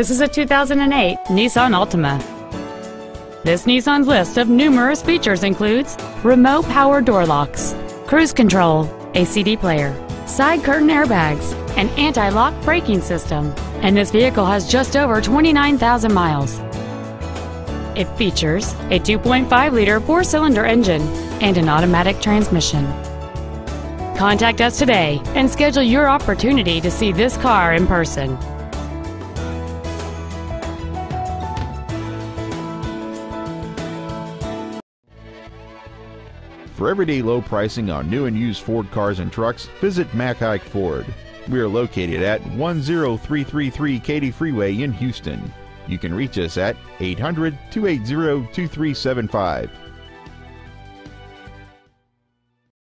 This is a 2008 Nissan Altima. This Nissan's list of numerous features includes remote power door locks, cruise control, a CD player, side curtain airbags, an anti-lock braking system, and this vehicle has just over 29,000 miles. It features a 2.5-liter four-cylinder engine and an automatic transmission. Contact us today and schedule your opportunity to see this car in person. For everyday low pricing on new and used Ford cars and trucks, visit Mac Haik Ford. We are located at 10333 Katy Freeway in Houston. You can reach us at 800 280 2375